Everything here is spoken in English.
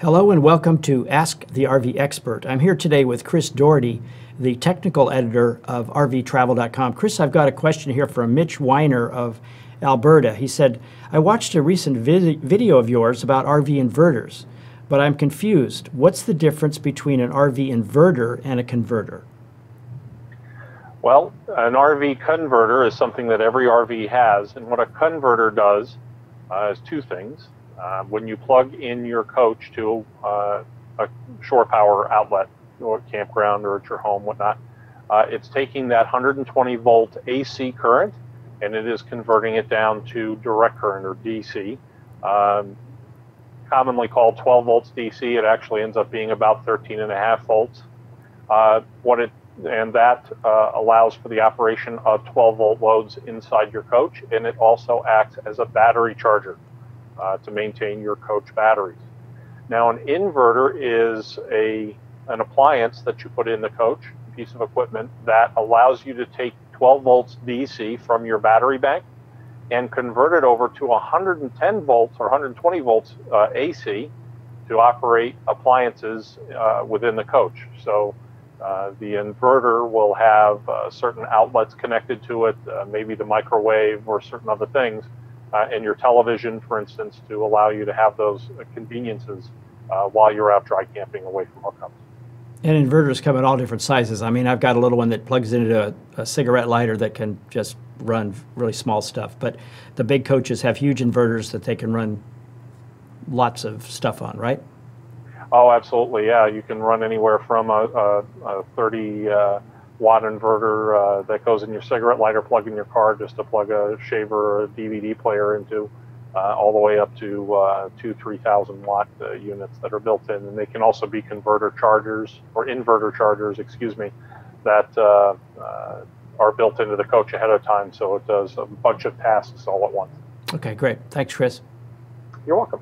Hello and welcome to Ask the RV Expert. I'm here today with Chris Dougherty, the technical editor of RVTravel.com. Chris, I've got a question here from Mitch Weiner of Alberta. He said, I watched a recent video of yours about RV inverters, but I'm confused. What's the difference between an RV inverter and a converter? Well, an RV converter is something that every RV has, and what a converter does uh, is two things. Uh, when you plug in your coach to uh, a shore power outlet, or a campground, or at your home, whatnot, uh, it's taking that 120 volt AC current and it is converting it down to direct current or DC. Um, commonly called 12 volts DC, it actually ends up being about 13 and a half volts. Uh, what it and that uh, allows for the operation of 12 volt loads inside your coach, and it also acts as a battery charger uh, to maintain your coach batteries. Now, an inverter is a an appliance that you put in the coach, a piece of equipment that allows you to take 12 volts DC from your battery bank and convert it over to 110 volts or 120 volts uh, AC to operate appliances uh, within the coach. So uh, the inverter will have uh, certain outlets connected to it, uh, maybe the microwave or certain other things, and your television, for instance, to allow you to have those conveniences while you're out dry camping away from hookups. And inverters come in all different sizes. I mean, I've got a little one that plugs into a, a, cigarette lighter that can just run really small stuff. But the big coaches have huge inverters that they can run lots of stuff on, right? Oh, absolutely. Yeah, you can run anywhere from a, a, a 30 uh, watt inverter uh, that goes in your cigarette lighter plug in your car just to plug a shaver or a DVD player into, uh, all the way up to uh, two, 3,000 watt uh, units that are built in. And they can also be converter chargers or inverter chargers, excuse me, that uh, are built into the coach ahead of time. So it does a bunch of tasks all at once. Okay, great. Thanks, Chris. You're welcome.